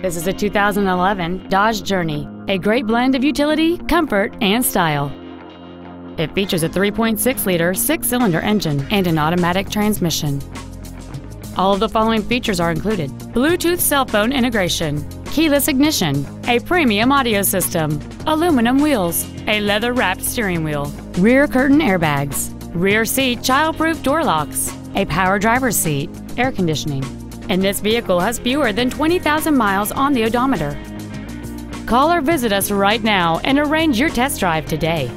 This is a 2011 Dodge Journey, a great blend of utility, comfort, and style. It features a 3.6-liter six-cylinder engine and an automatic transmission. All of the following features are included. Bluetooth cell phone integration, keyless ignition, a premium audio system, aluminum wheels, a leather-wrapped steering wheel, rear curtain airbags, rear seat child-proof door locks, a power driver's seat, air conditioning, and this vehicle has fewer than 20,000 miles on the odometer. Call or visit us right now and arrange your test drive today.